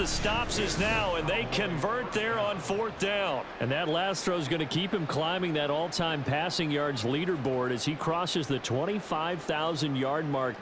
the stops is now, and they convert there on fourth down. And that last throw is going to keep him climbing that all-time passing yards leaderboard as he crosses the 25,000-yard mark